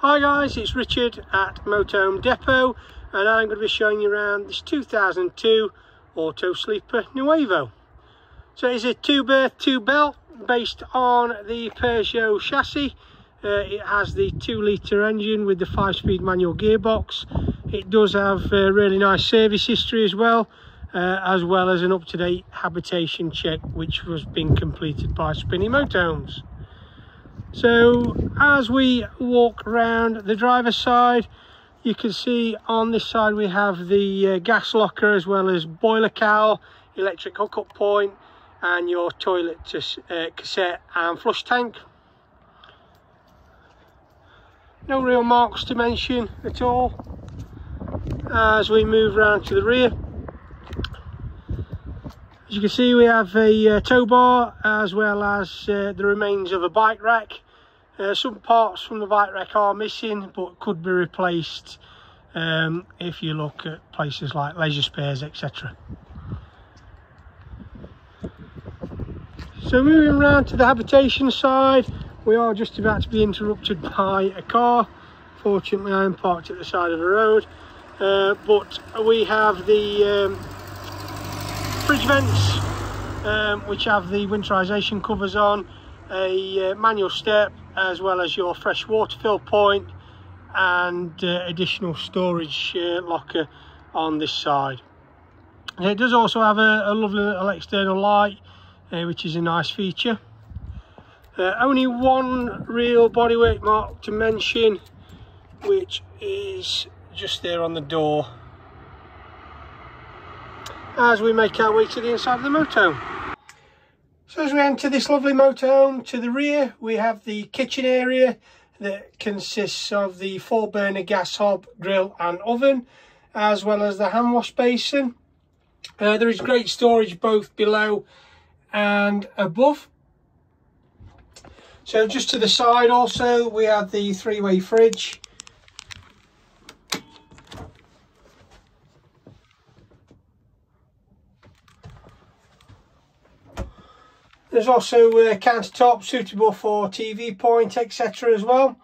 Hi guys, it's Richard at Motorhome Depot and I'm going to be showing you around this 2002 Auto Sleeper Nuevo. So it's a two berth, two bell based on the Peugeot chassis. Uh, it has the two litre engine with the five speed manual gearbox. It does have a really nice service history as well, uh, as well as an up-to-date habitation check which was being completed by Spinney Motorhomes. So as we walk around the driver's side, you can see on this side we have the uh, gas locker as well as boiler cowl, electric hookup point and your toilet to, uh, cassette and flush tank. No real marks to mention at all. As we move around to the rear, as you can see we have a uh, tow bar as well as uh, the remains of a bike rack. Uh, some parts from the bike rack are missing but could be replaced um, if you look at places like leisure spares etc. So moving around to the habitation side we are just about to be interrupted by a car. Fortunately I am parked at the side of the road uh, but we have the um, fridge vents um, which have the winterization covers on a uh, manual step as well as your fresh water fill point and uh, additional storage uh, locker on this side. It does also have a, a lovely little external light uh, which is a nice feature. Uh, only one real bodywork mark to mention which is just there on the door as we make our way to the inside of the motorhome. So as we enter this lovely motorhome, to the rear we have the kitchen area that consists of the four burner gas hob, grill and oven, as well as the hand wash basin. Uh, there is great storage both below and above. So just to the side also we have the three-way fridge There's also a uh, countertop suitable for TV point, etc. as well.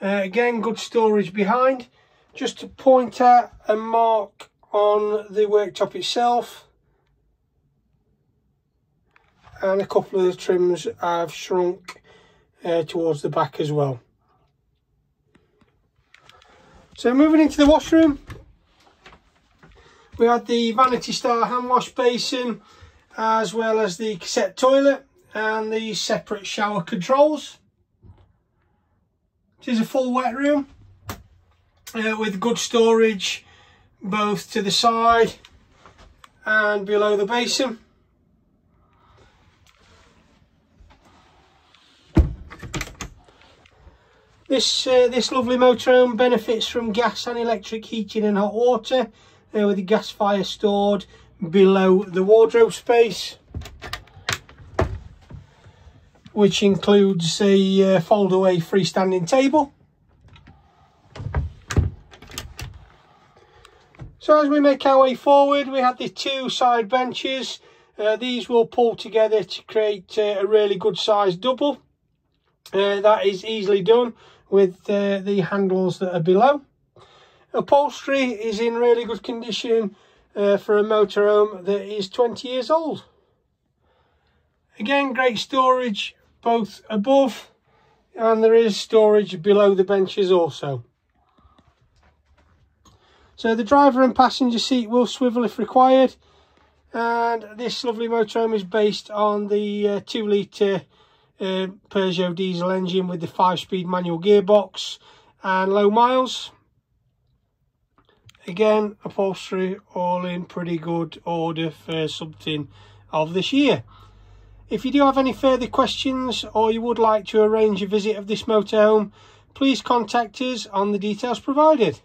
Uh, again, good storage behind. Just to point out a mark on the worktop itself. And a couple of the trims have shrunk uh, towards the back as well. So moving into the washroom, we had the Vanity Star hand wash basin as well as the cassette toilet and the separate shower controls. It is a full wet room uh, with good storage both to the side and below the basin. This uh, this lovely motorhome benefits from gas and electric heating and hot water uh, with the gas fire stored below the wardrobe space which includes a uh, fold-away freestanding table. So as we make our way forward, we have the two side benches. Uh, these will pull together to create uh, a really good sized double. Uh, that is easily done with uh, the handles that are below. Upholstery is in really good condition uh, for a motorhome that is 20 years old. Again, great storage both above and there is storage below the benches also. So the driver and passenger seat will swivel if required and this lovely motorhome is based on the uh, 2 litre uh, Peugeot diesel engine with the 5 speed manual gearbox and low miles. Again upholstery all in pretty good order for something of this year. If you do have any further questions or you would like to arrange a visit of this motorhome, please contact us on the details provided.